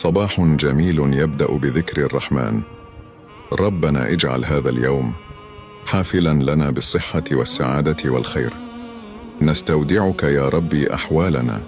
صباح جميل يبدأ بذكر الرحمن. ربنا اجعل هذا اليوم حافلا لنا بالصحة والسعادة والخير. نستودعك يا ربي أحوالنا.